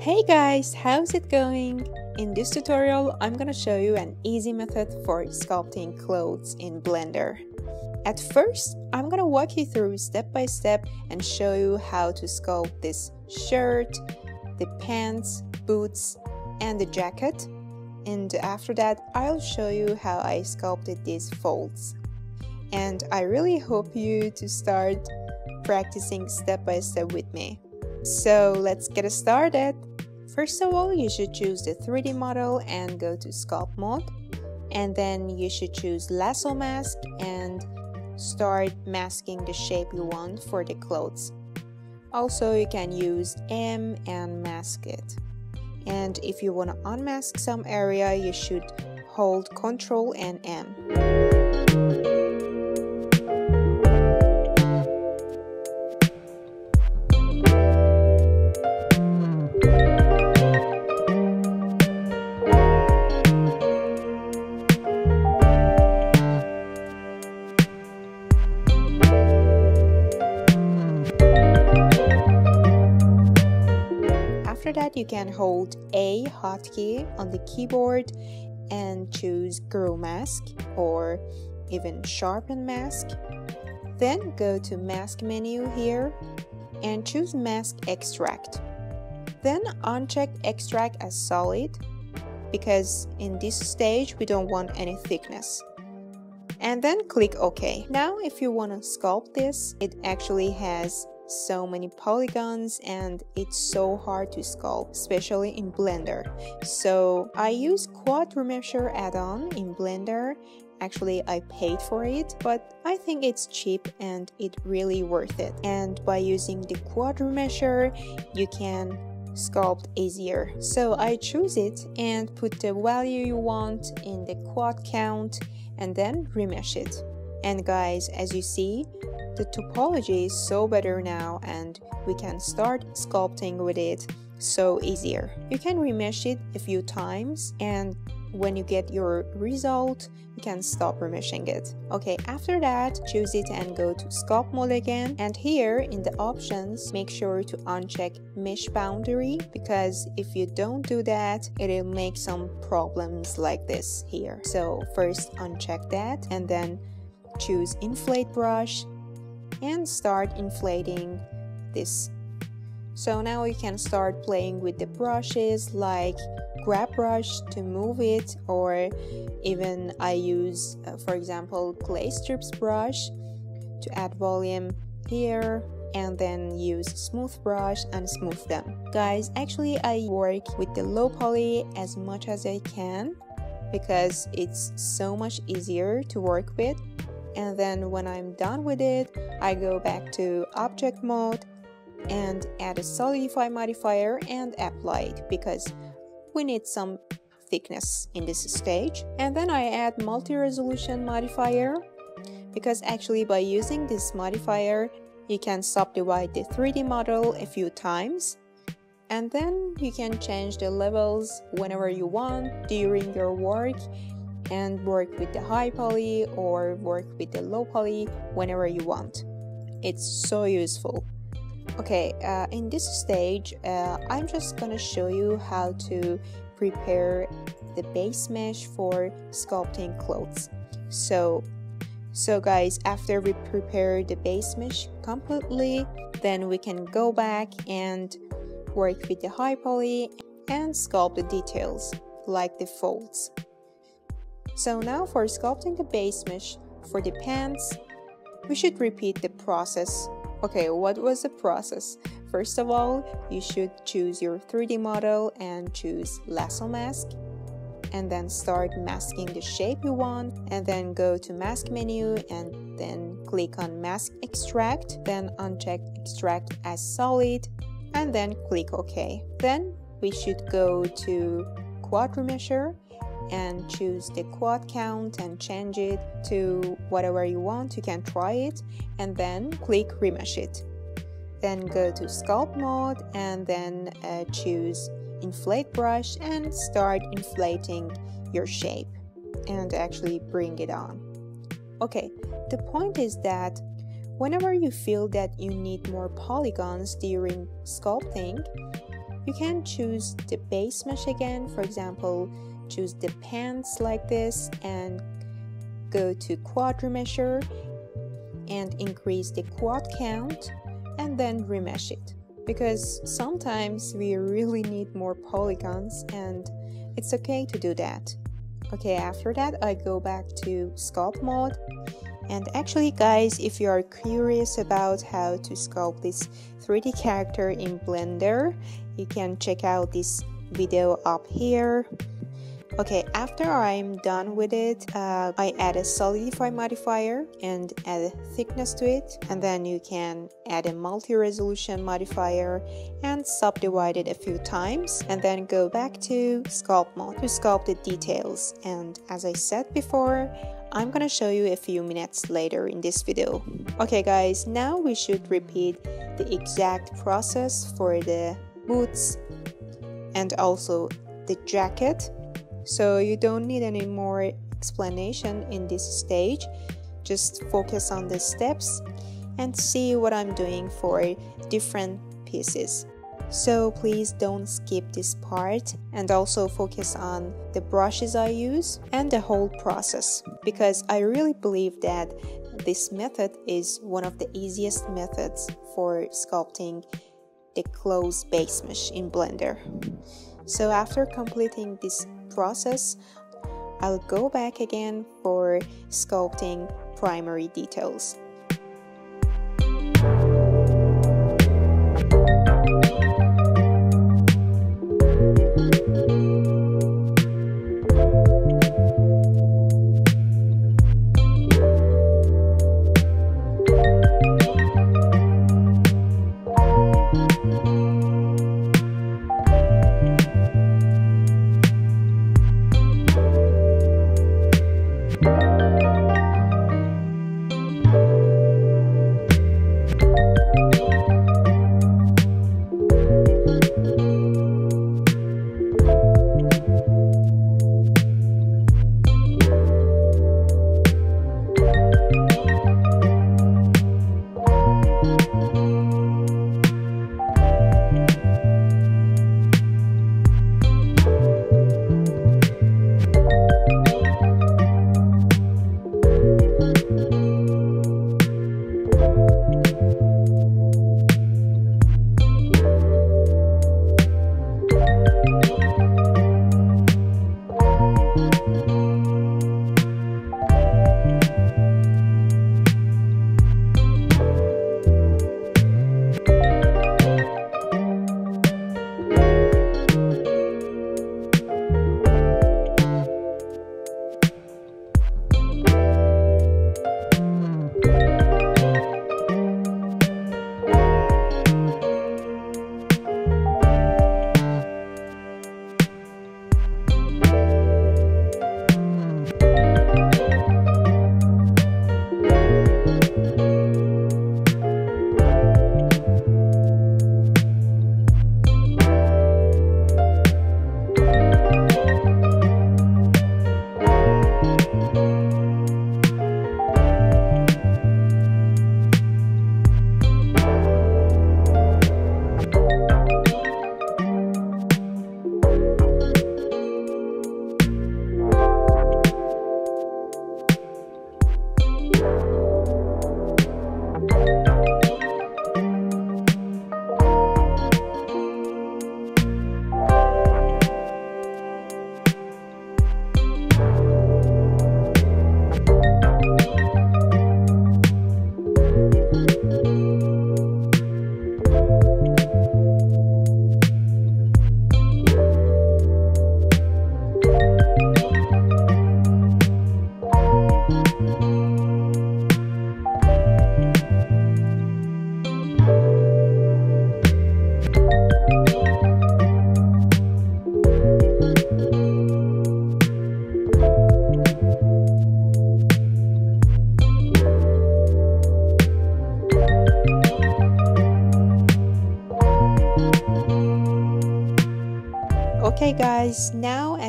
Hey guys, how's it going? In this tutorial, I'm gonna show you an easy method for sculpting clothes in Blender. At first, I'm gonna walk you through step by step and show you how to sculpt this shirt, the pants, boots, and the jacket. And after that, I'll show you how I sculpted these folds. And I really hope you to start practicing step by step with me. So let's get started. First of all, you should choose the 3D model and go to sculpt mode. And then you should choose lasso mask and start masking the shape you want for the clothes. Also, you can use M and mask it. And if you want to unmask some area, you should hold Ctrl and M. can hold A hotkey on the keyboard and choose Grow Mask or even Sharpen Mask. Then go to Mask menu here and choose Mask Extract. Then uncheck Extract as Solid because in this stage we don't want any thickness. And then click OK. Now if you want to sculpt this, it actually has so many polygons and it's so hard to sculpt especially in blender. So i use quad remesher add-on in blender. Actually i paid for it but i think it's cheap and it really worth it. And by using the quad remesher you can sculpt easier. So i choose it and put the value you want in the quad count and then remesh it. And guys as you see the topology is so better now and we can start sculpting with it so easier. You can remesh it a few times and when you get your result, you can stop remeshing it. Okay, after that, choose it and go to sculpt mode again. And here in the options, make sure to uncheck mesh boundary because if you don't do that, it'll make some problems like this here. So first uncheck that and then choose inflate brush and start inflating this. So now you can start playing with the brushes like grab brush to move it or even I use uh, for example clay strips brush to add volume here and then use smooth brush and smooth them. Guys, actually I work with the low poly as much as I can because it's so much easier to work with and then when I'm done with it, I go back to object mode and add a solidify modifier and apply it because we need some thickness in this stage. And then I add multi-resolution modifier because actually by using this modifier, you can subdivide the 3D model a few times and then you can change the levels whenever you want during your work and work with the high poly or work with the low poly whenever you want. It's so useful. Okay, uh, in this stage, uh, I'm just gonna show you how to prepare the base mesh for sculpting clothes. So, so guys, after we prepare the base mesh completely, then we can go back and work with the high poly and sculpt the details like the folds. So now for sculpting the base mesh for the pants, we should repeat the process. Okay, what was the process? First of all, you should choose your 3D model and choose lasso mask and then start masking the shape you want and then go to mask menu and then click on mask extract then uncheck extract as solid and then click ok then we should go to quad remesher and choose the quad count and change it to whatever you want. You can try it and then click remesh it. Then go to sculpt mode and then uh, choose inflate brush and start inflating your shape and actually bring it on. Okay, the point is that whenever you feel that you need more polygons during sculpting, you can choose the base mesh again. For example, choose the pants like this and go to quad remesher and increase the quad count and then remesh it. Because sometimes we really need more polygons and it's okay to do that. Okay, after that I go back to sculpt mode. And actually guys if you are curious about how to sculpt this 3D character in Blender you can check out this video up here Okay, after I'm done with it, uh, I add a solidify modifier and add thickness to it. And then you can add a multi-resolution modifier and subdivide it a few times. And then go back to sculpt mode to sculpt the details. And as I said before, I'm gonna show you a few minutes later in this video. Okay guys, now we should repeat the exact process for the boots and also the jacket so you don't need any more explanation in this stage. Just focus on the steps and see what I'm doing for different pieces. So please don't skip this part and also focus on the brushes I use and the whole process because I really believe that this method is one of the easiest methods for sculpting the clothes base mesh in Blender. So after completing this process, I'll go back again for sculpting primary details.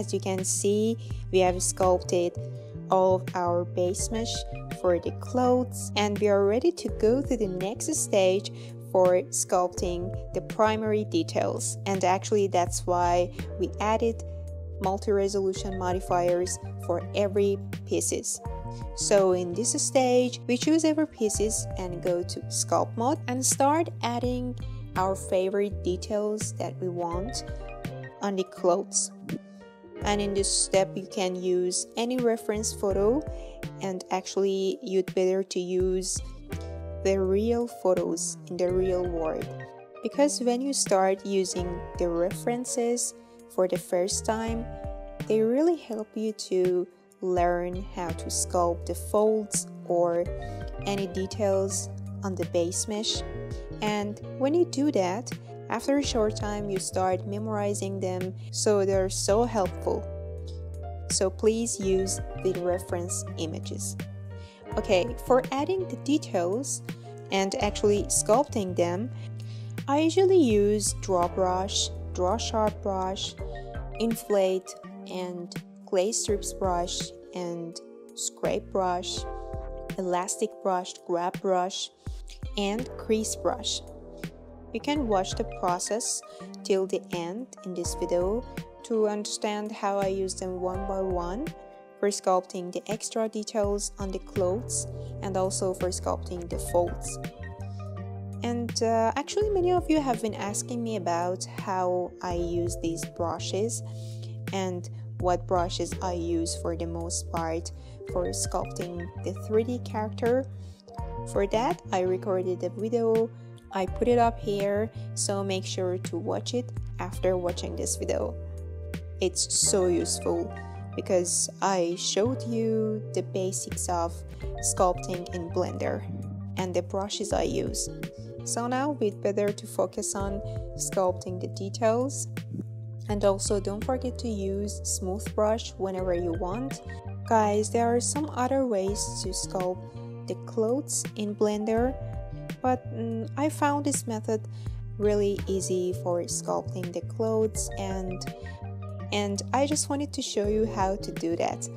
As you can see, we have sculpted all of our base mesh for the clothes and we are ready to go to the next stage for sculpting the primary details. And actually that's why we added multi-resolution modifiers for every pieces. So in this stage we choose every pieces and go to sculpt mode and start adding our favorite details that we want on the clothes and in this step you can use any reference photo. And actually you'd better to use the real photos in the real world. Because when you start using the references for the first time they really help you to learn how to sculpt the folds or any details on the base mesh. And when you do that after a short time, you start memorizing them, so they're so helpful. So please use the reference images. Okay, for adding the details and actually sculpting them, I usually use draw brush, draw sharp brush, inflate, and clay strips brush, and scrape brush, elastic brush, grab brush, and crease brush. You can watch the process till the end in this video to understand how I use them one by one for sculpting the extra details on the clothes and also for sculpting the folds. And uh, actually, many of you have been asking me about how I use these brushes and what brushes I use for the most part for sculpting the 3D character. For that, I recorded a video I put it up here, so make sure to watch it after watching this video. It's so useful because I showed you the basics of sculpting in Blender and the brushes I use. So now we'd better to focus on sculpting the details and also don't forget to use smooth brush whenever you want. Guys, there are some other ways to sculpt the clothes in Blender but um, I found this method really easy for sculpting the clothes and and I just wanted to show you how to do that.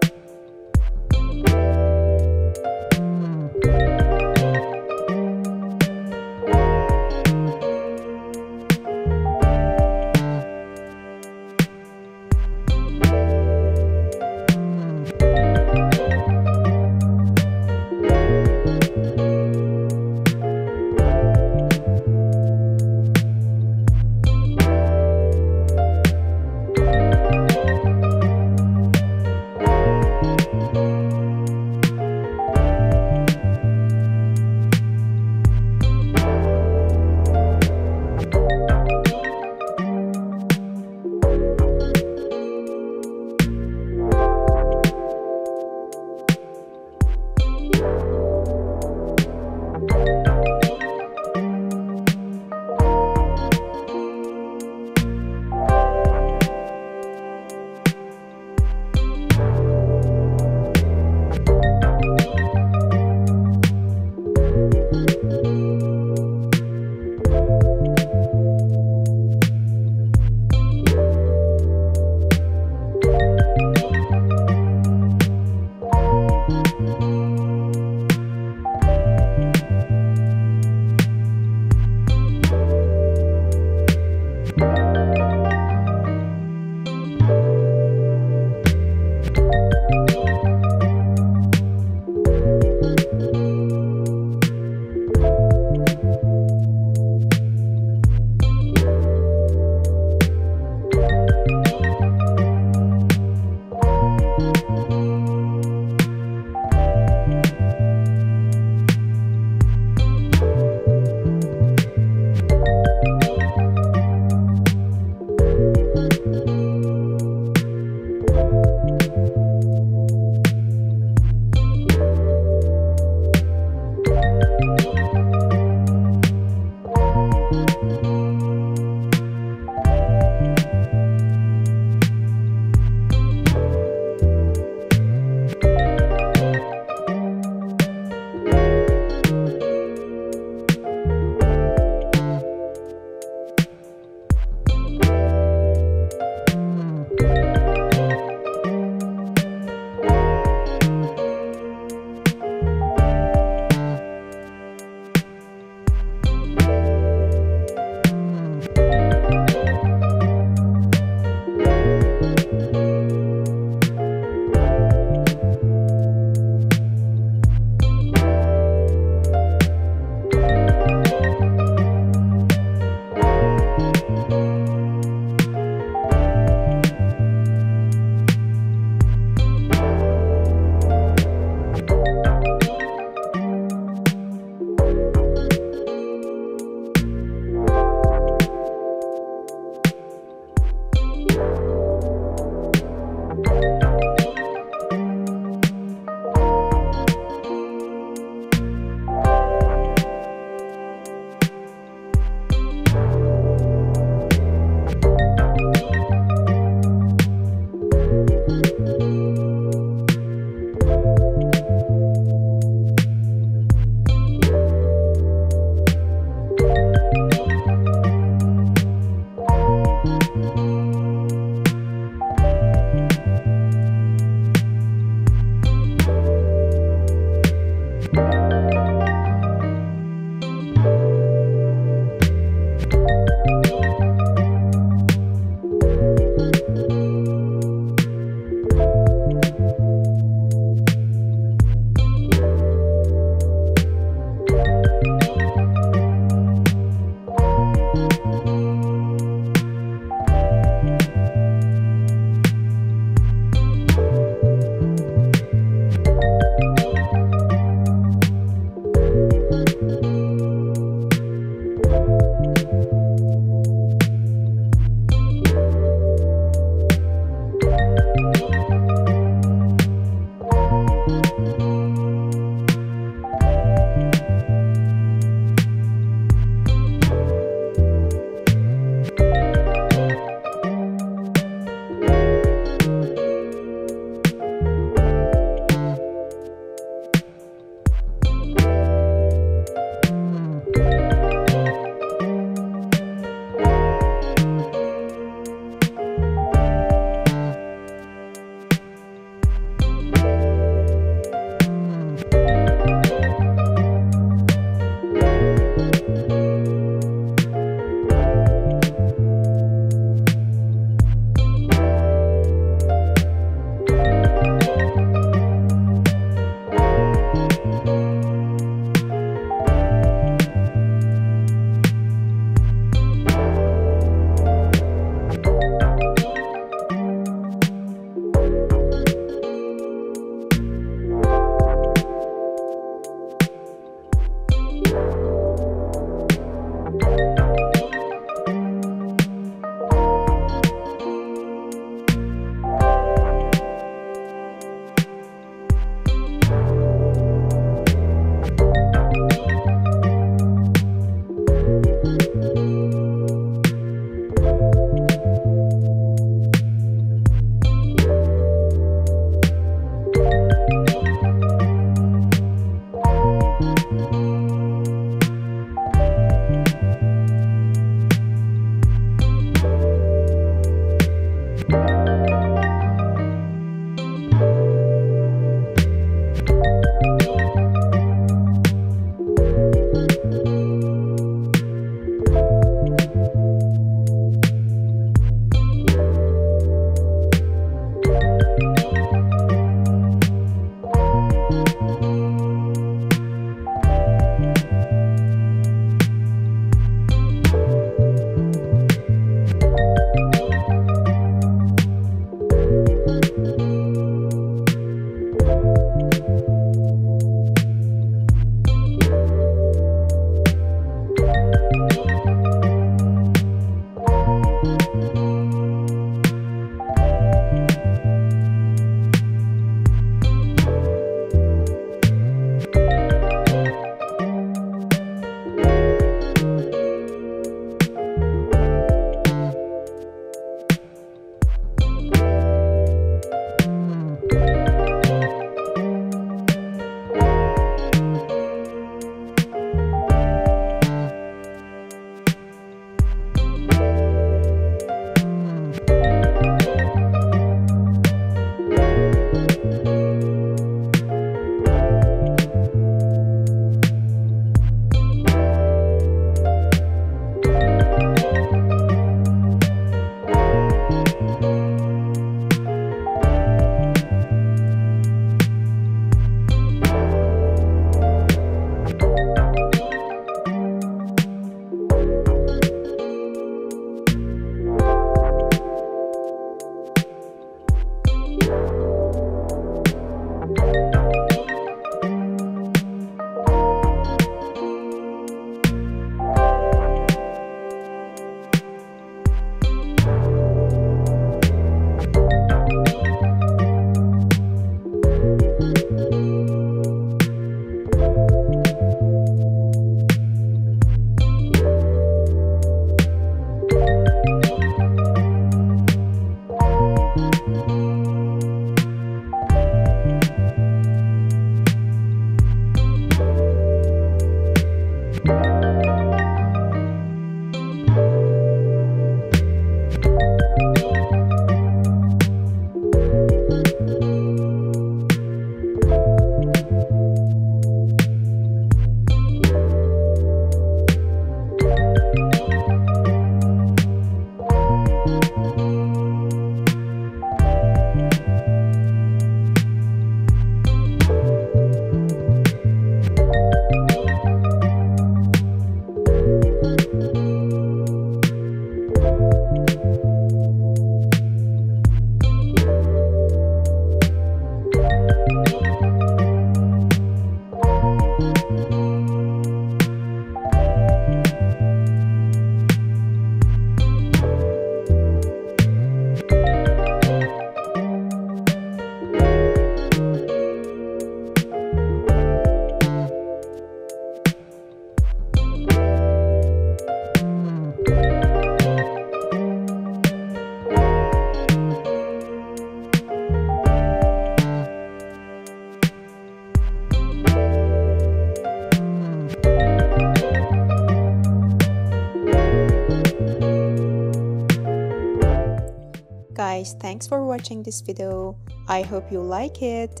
Thanks for watching this video. I hope you like it.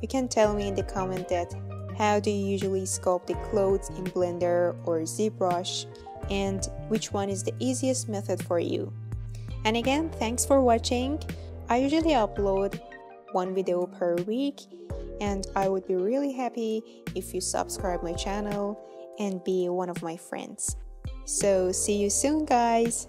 You can tell me in the comment that how do you usually sculpt the clothes in Blender or ZBrush and which one is the easiest method for you. And again, thanks for watching. I usually upload one video per week and I would be really happy if you subscribe my channel and be one of my friends. So see you soon guys.